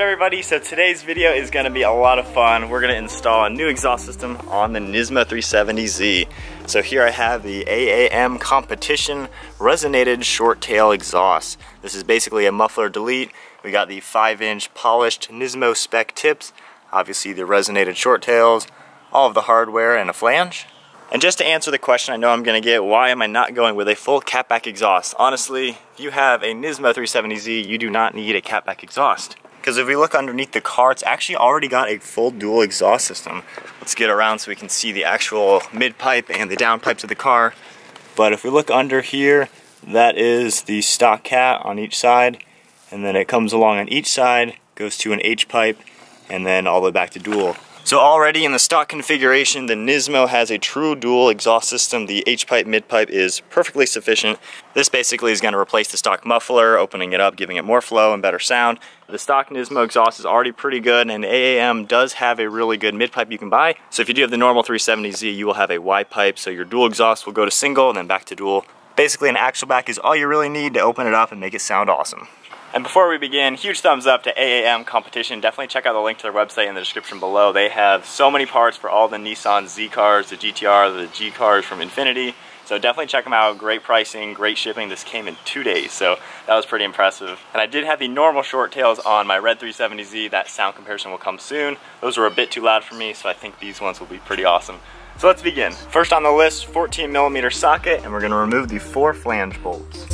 Everybody? So today's video is gonna be a lot of fun. We're gonna install a new exhaust system on the Nismo 370Z. So here I have the AAM Competition Resonated Short Tail Exhaust. This is basically a muffler delete. We got the 5 inch polished Nismo spec tips, obviously the resonated short tails, all of the hardware and a flange. And just to answer the question I know I'm gonna get, why am I not going with a full catback exhaust? Honestly, if you have a Nismo 370Z, you do not need a catback exhaust. Because if we look underneath the car, it's actually already got a full dual exhaust system. Let's get around so we can see the actual mid pipe and the down pipes of the car. But if we look under here, that is the stock cat on each side. And then it comes along on each side, goes to an H pipe, and then all the way back to dual. So already in the stock configuration, the Nismo has a true dual exhaust system. The H-pipe, mid-pipe is perfectly sufficient. This basically is gonna replace the stock muffler, opening it up, giving it more flow and better sound. The stock Nismo exhaust is already pretty good and AAM does have a really good mid-pipe you can buy. So if you do have the normal 370Z, you will have a Y-pipe, so your dual exhaust will go to single and then back to dual. Basically an axle back is all you really need to open it up and make it sound awesome. And before we begin, huge thumbs up to AAM Competition. Definitely check out the link to their website in the description below. They have so many parts for all the Nissan Z cars, the GTR, the G cars from Infiniti. So definitely check them out. Great pricing, great shipping. This came in two days, so that was pretty impressive. And I did have the normal short tails on my Red 370Z. That sound comparison will come soon. Those were a bit too loud for me, so I think these ones will be pretty awesome. So let's begin. First on the list, 14 millimeter socket, and we're gonna remove the four flange bolts.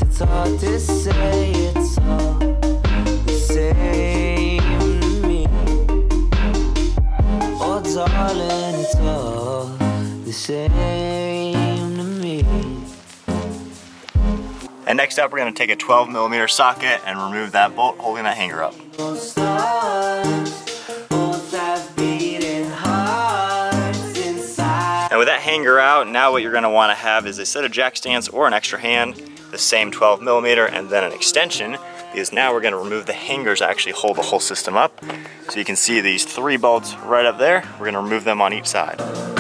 Next up, we're gonna take a 12 millimeter socket and remove that bolt holding that hanger up. And with that hanger out, now what you're gonna wanna have is a set of jack stands or an extra hand, the same 12 millimeter, and then an extension, because now we're gonna remove the hangers that actually hold the whole system up. So you can see these three bolts right up there. We're gonna remove them on each side.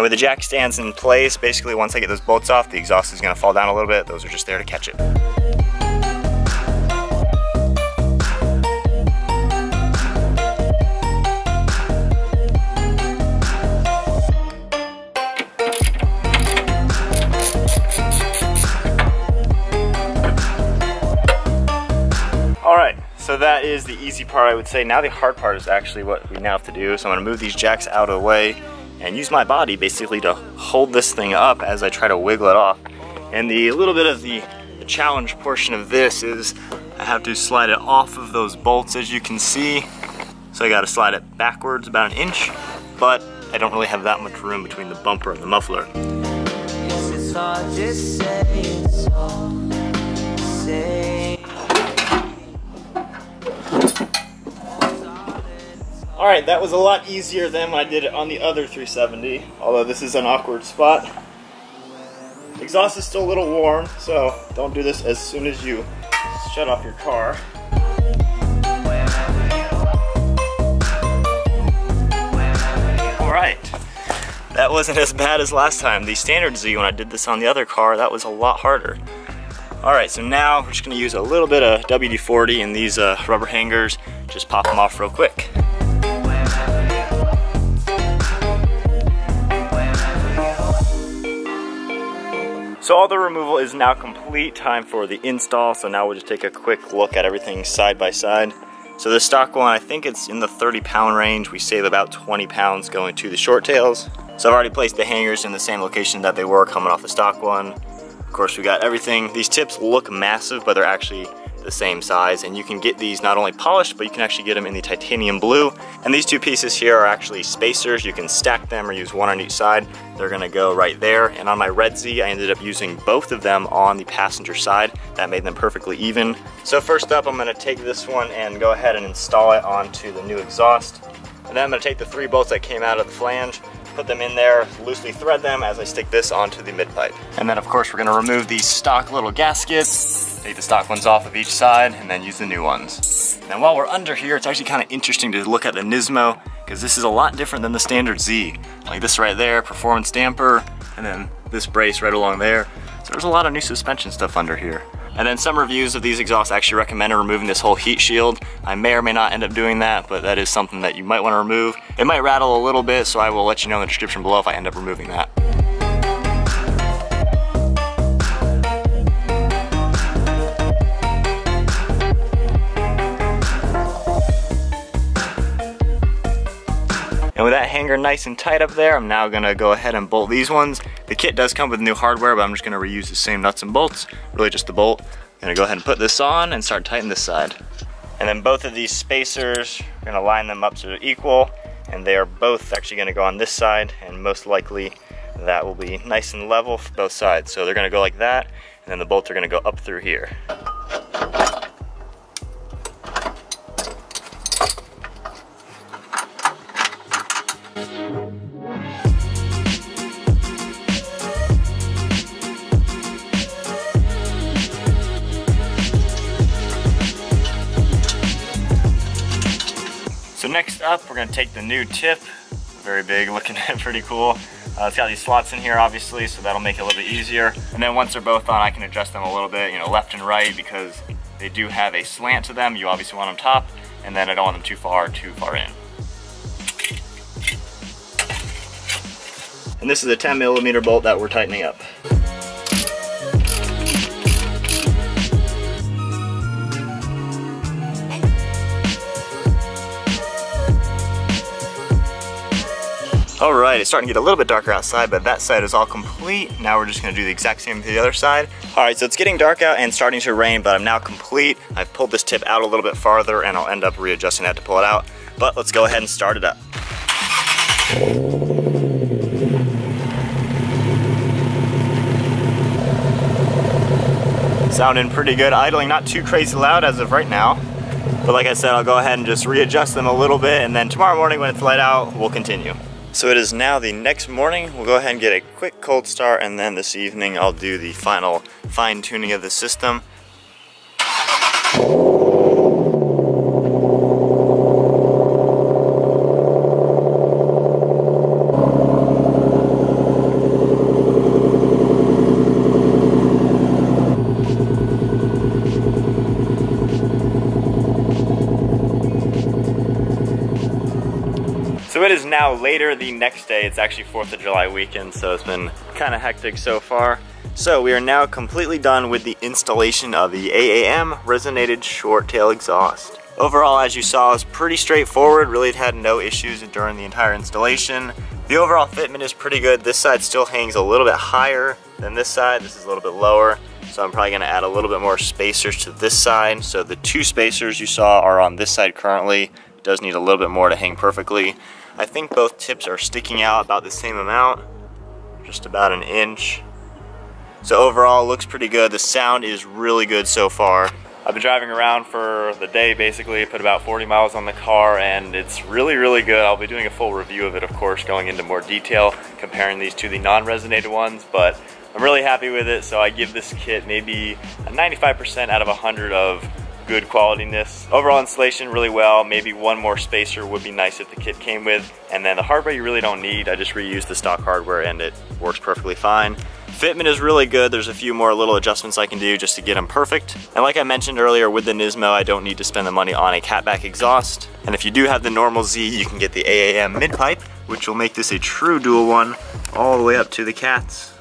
And with the jack stands in place, basically once I get those bolts off, the exhaust is gonna fall down a little bit. Those are just there to catch it. All right, so that is the easy part I would say. Now the hard part is actually what we now have to do. So I'm gonna move these jacks out of the way and use my body basically to hold this thing up as I try to wiggle it off. And the little bit of the, the challenge portion of this is I have to slide it off of those bolts as you can see. So I gotta slide it backwards about an inch, but I don't really have that much room between the bumper and the muffler. Alright, that was a lot easier than I did it on the other 370, although this is an awkward spot. Exhaust is still a little warm, so don't do this as soon as you shut off your car. Alright, that wasn't as bad as last time. The standard Z, when I did this on the other car, that was a lot harder. Alright, so now we're just going to use a little bit of WD-40 in these uh, rubber hangers, just pop them off real quick. So all the removal is now complete, time for the install. So now we'll just take a quick look at everything side by side. So the stock one, I think it's in the 30 pound range. We save about 20 pounds going to the short tails. So I've already placed the hangers in the same location that they were coming off the stock one. Of course, we got everything. These tips look massive, but they're actually the same size. And you can get these not only polished but you can actually get them in the titanium blue. And these two pieces here are actually spacers. You can stack them or use one on each side. They're gonna go right there. And on my red Z I ended up using both of them on the passenger side. That made them perfectly even. So first up I'm gonna take this one and go ahead and install it onto the new exhaust. And then I'm gonna take the three bolts that came out of the flange put them in there, loosely thread them as I stick this onto the mid pipe. And then of course we're gonna remove these stock little gaskets Take the stock ones off of each side and then use the new ones. Now while we're under here, it's actually kind of interesting to look at the Nismo because this is a lot different than the standard Z. Like this right there, performance damper, and then this brace right along there. So there's a lot of new suspension stuff under here. And then some reviews of these exhausts actually recommend removing this whole heat shield. I may or may not end up doing that, but that is something that you might want to remove. It might rattle a little bit, so I will let you know in the description below if I end up removing that. And with that hanger nice and tight up there, I'm now gonna go ahead and bolt these ones. The kit does come with new hardware, but I'm just gonna reuse the same nuts and bolts, really just the bolt. I'm gonna go ahead and put this on and start tightening this side. And then both of these spacers, we're gonna line them up so they're equal, and they are both actually gonna go on this side, and most likely that will be nice and level for both sides. So they're gonna go like that, and then the bolts are gonna go up through here. Next up, we're gonna take the new tip, very big looking, pretty cool. Uh, it's got these slots in here obviously, so that'll make it a little bit easier. And then once they're both on, I can adjust them a little bit, you know, left and right because they do have a slant to them. You obviously want them top, and then I don't want them too far, too far in. And this is a 10 millimeter bolt that we're tightening up. All right, it's starting to get a little bit darker outside, but that side is all complete. Now we're just gonna do the exact same to the other side. All right, so it's getting dark out and starting to rain, but I'm now complete. I've pulled this tip out a little bit farther and I'll end up readjusting that to pull it out. But let's go ahead and start it up. Sounding pretty good, idling not too crazy loud as of right now. But like I said, I'll go ahead and just readjust them a little bit and then tomorrow morning when it's light out, we'll continue. So it is now the next morning. We'll go ahead and get a quick cold start and then this evening I'll do the final fine tuning of the system. So it is now later the next day. It's actually 4th of July weekend, so it's been kind of hectic so far. So we are now completely done with the installation of the AAM resonated short tail exhaust. Overall, as you saw, was pretty straightforward. Really it had no issues during the entire installation. The overall fitment is pretty good. This side still hangs a little bit higher than this side. This is a little bit lower. So I'm probably gonna add a little bit more spacers to this side. So the two spacers you saw are on this side currently. It does need a little bit more to hang perfectly. I think both tips are sticking out about the same amount, just about an inch. So overall, looks pretty good. The sound is really good so far. I've been driving around for the day basically, put about 40 miles on the car and it's really, really good. I'll be doing a full review of it, of course, going into more detail, comparing these to the non-resonated ones, but I'm really happy with it, so I give this kit maybe a 95% out of 100 of good qualityness. Overall installation really well. Maybe one more spacer would be nice if the kit came with. And then the hardware you really don't need. I just reused the stock hardware and it works perfectly fine. Fitment is really good. There's a few more little adjustments I can do just to get them perfect. And like I mentioned earlier with the Nismo, I don't need to spend the money on a catback exhaust. And if you do have the normal Z, you can get the AAM mid-pipe, which will make this a true dual one all the way up to the cats.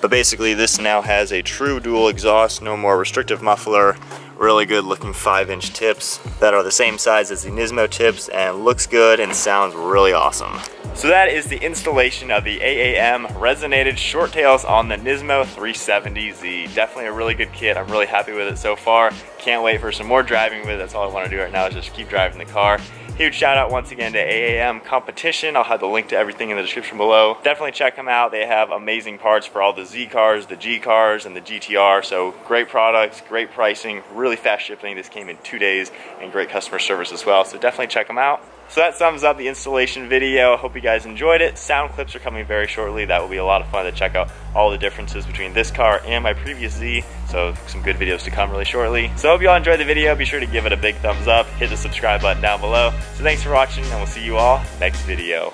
But basically this now has a true dual exhaust, no more restrictive muffler, really good looking 5 inch tips that are the same size as the Nismo tips and looks good and sounds really awesome. So that is the installation of the AAM resonated short tails on the Nismo 370Z. Definitely a really good kit. I'm really happy with it so far. Can't wait for some more driving with it. That's all I want to do right now is just keep driving the car. Huge shout out once again to AAM Competition. I'll have the link to everything in the description below. Definitely check them out. They have amazing parts for all the Z cars, the G cars, and the GTR. So great products, great pricing, really fast shipping. This came in two days and great customer service as well. So definitely check them out. So that sums up the installation video. Hope you guys enjoyed it. Sound clips are coming very shortly. That will be a lot of fun to check out all the differences between this car and my previous Z. So some good videos to come really shortly. So I hope you all enjoyed the video. Be sure to give it a big thumbs up. Hit the subscribe button down below. So thanks for watching and we'll see you all next video.